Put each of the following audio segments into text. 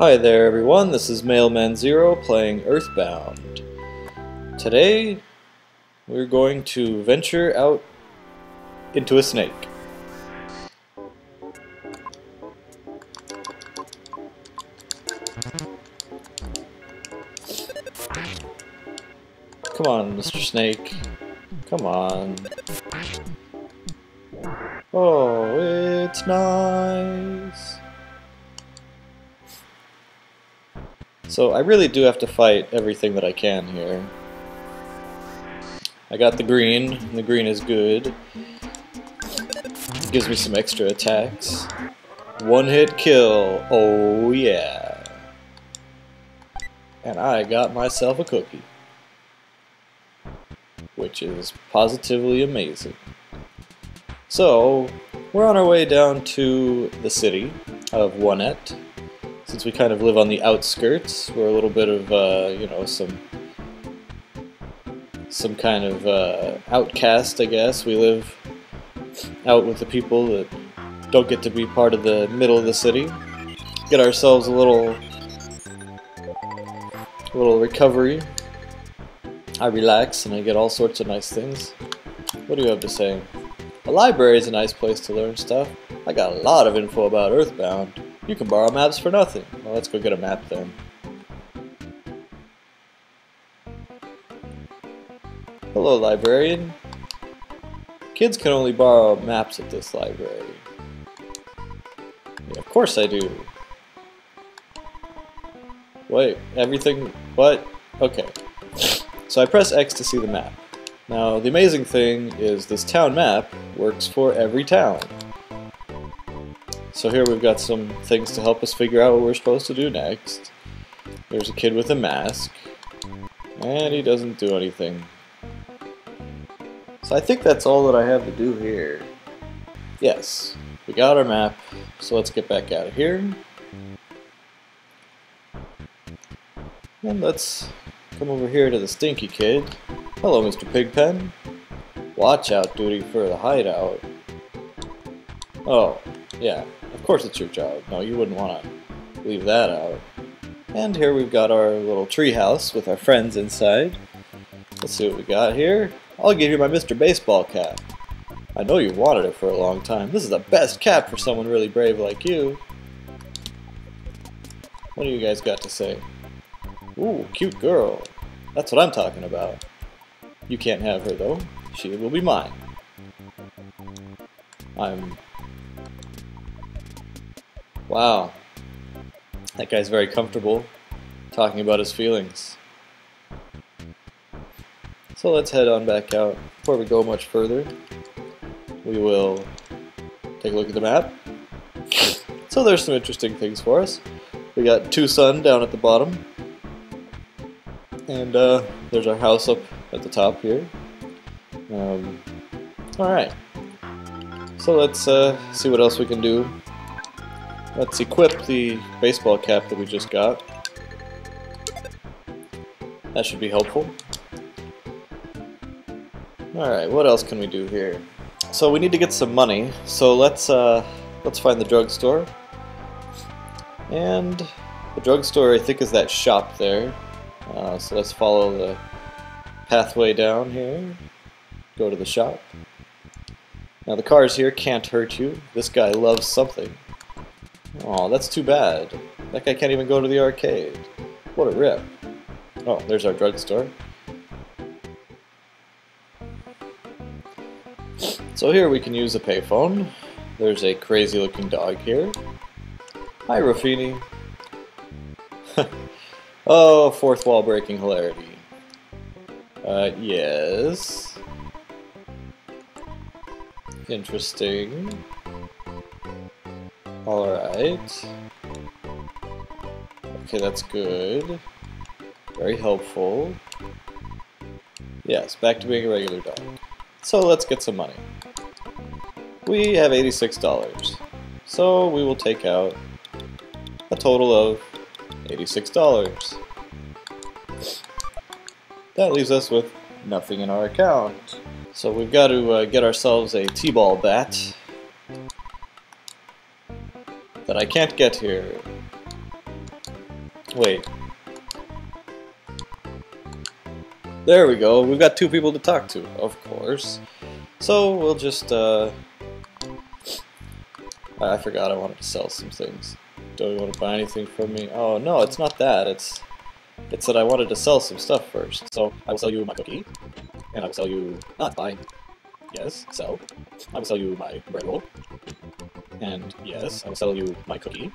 Hi there everyone, this is Mailman Zero playing Earthbound. Today we're going to venture out into a snake. Come on, Mr. Snake. Come on. Oh, it's nice. So I really do have to fight everything that I can here. I got the green, the green is good. It gives me some extra attacks. One hit kill, oh yeah. And I got myself a cookie. Which is positively amazing. So, we're on our way down to the city of Onett since we kind of live on the outskirts, we're a little bit of, uh, you know, some some kind of uh, outcast, I guess. We live out with the people that don't get to be part of the middle of the city. Get ourselves a little, a little recovery. I relax and I get all sorts of nice things. What do you have to say? A library is a nice place to learn stuff. I got a lot of info about Earthbound. You can borrow maps for nothing. Well, let's go get a map then. Hello, librarian. Kids can only borrow maps at this library. Yeah, of course I do. Wait, everything... What? Okay. So I press X to see the map. Now, the amazing thing is this town map works for every town. So here we've got some things to help us figure out what we're supposed to do next. There's a kid with a mask, and he doesn't do anything. So I think that's all that I have to do here. Yes, we got our map, so let's get back out of here. And let's come over here to the stinky kid. Hello, Mr. Pigpen. Watch out duty for the hideout. Oh, yeah, course it's your job. No, you wouldn't want to leave that out. And here we've got our little treehouse with our friends inside. Let's see what we got here. I'll give you my Mr. Baseball cap. I know you've wanted it for a long time. This is the best cap for someone really brave like you. What do you guys got to say? Ooh, cute girl. That's what I'm talking about. You can't have her though. She will be mine. I'm Wow. That guy's very comfortable talking about his feelings. So let's head on back out. Before we go much further, we will take a look at the map. So there's some interesting things for us. We got Twoson down at the bottom. And uh, there's our house up at the top here. Um, Alright. So let's uh, see what else we can do Let's equip the baseball cap that we just got. That should be helpful. Alright, what else can we do here? So we need to get some money, so let's uh, let's find the drugstore. And the drugstore I think is that shop there. Uh, so let's follow the pathway down here. Go to the shop. Now the cars here can't hurt you. This guy loves something. Oh, that's too bad. That guy can't even go to the arcade. What a rip. Oh, there's our drugstore. So here we can use a payphone. There's a crazy looking dog here. Hi, Ruffini. oh, fourth wall breaking hilarity. Uh, yes. Interesting. Okay, that's good. Very helpful. Yes, back to being a regular dog. So let's get some money. We have $86. So we will take out a total of $86. That leaves us with nothing in our account. So we've got to uh, get ourselves a T-ball bat that I can't get here. Wait. There we go. We've got two people to talk to, of course. So we'll just, uh... I forgot I wanted to sell some things. Don't you want to buy anything from me? Oh, no, it's not that. It's it's that I wanted to sell some stuff first. So I will sell you my cookie, and I will sell you... Not buy. Yes, sell. I will sell you my bread roll. And yes, I will sell you my cookie.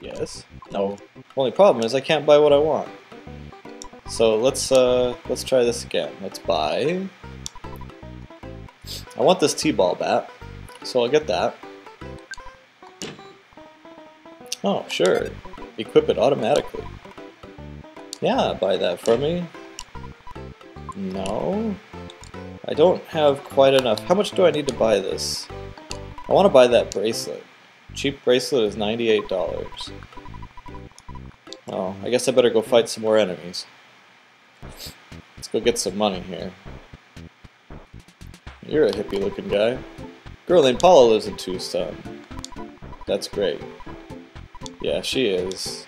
Yes. No. Only problem is I can't buy what I want. So let's uh let's try this again. Let's buy. I want this T-ball bat, so I'll get that. Oh, sure. Equip it automatically. Yeah, buy that for me. No. I don't have quite enough. How much do I need to buy this? I want to buy that bracelet. Cheap bracelet is $98. Oh, I guess I better go fight some more enemies. Let's go get some money here. You're a hippie looking guy. Girl named Paula lives in Twoson. That's great. Yeah, she is.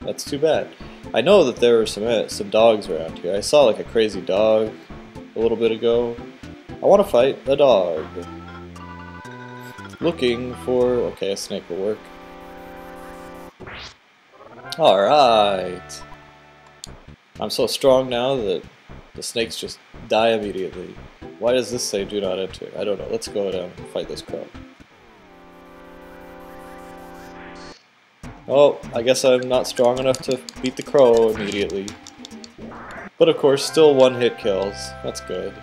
That's too bad. I know that there are some uh, some dogs around here. I saw like a crazy dog a little bit ago. I want to fight a dog. Looking for... Okay, a snake will work. Alright. I'm so strong now that the snakes just die immediately. Why does this say do not enter? I don't know. Let's go down and fight this crow. Oh, I guess I'm not strong enough to beat the crow immediately. But of course, still one hit kills. That's good.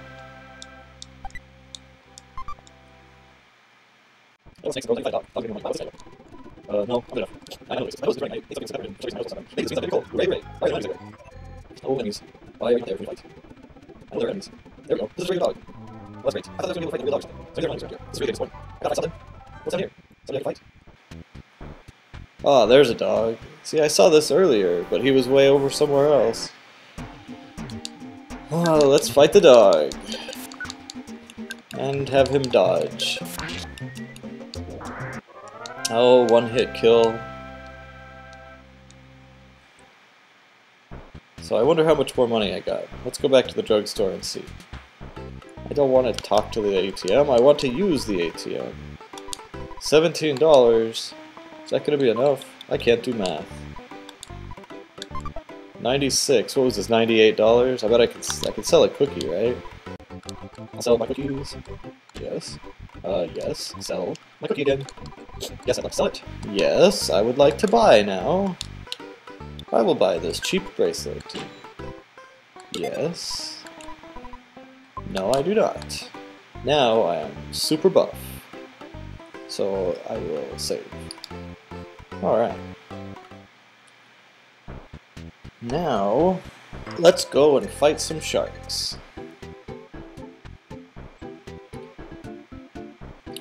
Enough. I know this. My host is right. I hate something separate. Choice my host is Hey, this means I'm fight? I know. I I. I? Ah, oh, there's a dog. See, I saw this earlier, but he was way over somewhere else. Oh, let's fight the dog. And have him dodge. Oh, one hit kill. So I wonder how much more money I got. Let's go back to the drugstore and see. I don't want to talk to the ATM, I want to use the ATM. $17. Is that going to be enough? I can't do math. 96. What was this? $98? I bet I could I could sell a cookie, right? I'll sell my cookies. Yes. Uh, yes. Sell my cookie again. Yes, I'd like to sell it. Yes, I would like to buy now. I will buy this cheap bracelet. Yes. No, I do not. Now I am super buff. So I will save. Alright. Now, let's go and fight some sharks.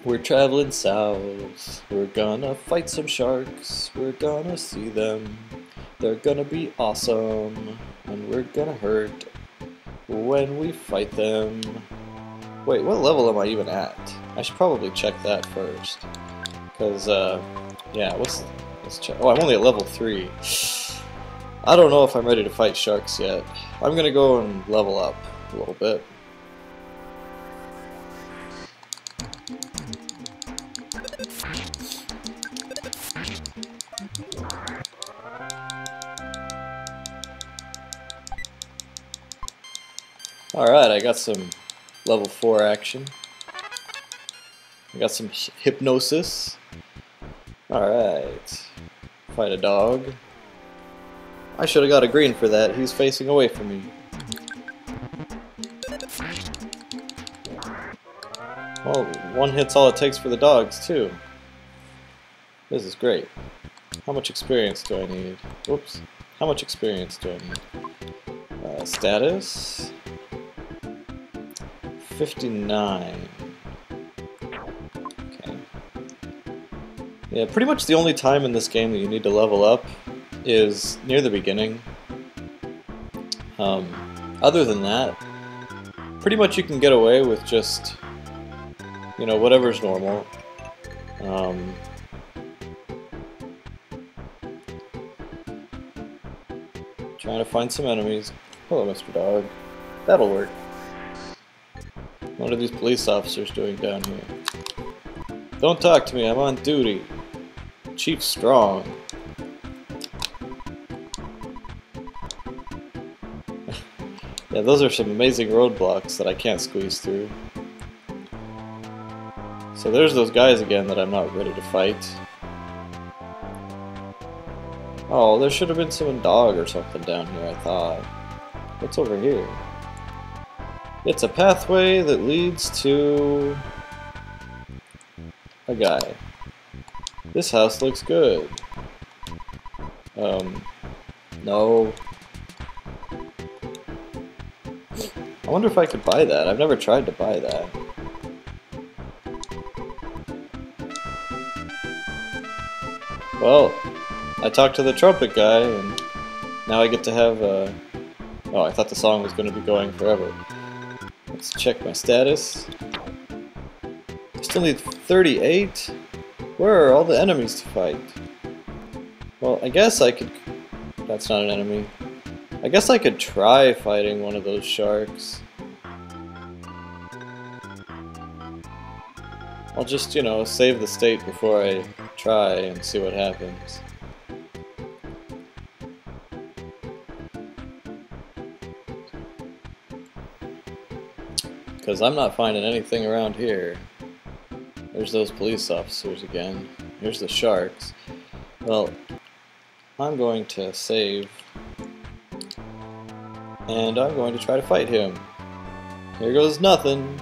We're traveling south, we're gonna fight some sharks, we're gonna see them. They're gonna be awesome, and we're gonna hurt when we fight them. Wait, what level am I even at? I should probably check that first. Because, uh, yeah, what's Let's check. Oh, I'm only at level 3. I don't know if I'm ready to fight sharks yet. I'm gonna go and level up a little bit. Alright, I got some level 4 action. I got some hypnosis. Alright. Fight a dog. I should have got a green for that. He's facing away from me. Well, one hit's all it takes for the dogs, too. This is great. How much experience do I need? Whoops. How much experience do I need? Uh, status? 59. Yeah, pretty much the only time in this game that you need to level up is near the beginning. Um, other than that, pretty much you can get away with just, you know, whatever's normal. Um, Trying to find some enemies. Hello, Mr. Dog. That'll work. What are these police officers doing down here? Don't talk to me, I'm on duty. Chief Strong. yeah, those are some amazing roadblocks that I can't squeeze through. So there's those guys again that I'm not ready to fight. Oh, there should have been some dog or something down here, I thought. What's over here? It's a pathway that leads to... a guy. This house looks good. Um, no. I wonder if I could buy that. I've never tried to buy that. Well, I talked to the trumpet guy, and now I get to have a... Oh, I thought the song was going to be going forever. Let's check my status. I still need 38? Where are all the enemies to fight? Well, I guess I could... That's not an enemy. I guess I could try fighting one of those sharks. I'll just, you know, save the state before I try and see what happens. Because I'm not finding anything around here. There's those police officers again. Here's the sharks. Well, I'm going to save. And I'm going to try to fight him. Here goes nothing.